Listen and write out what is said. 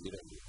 Gracias.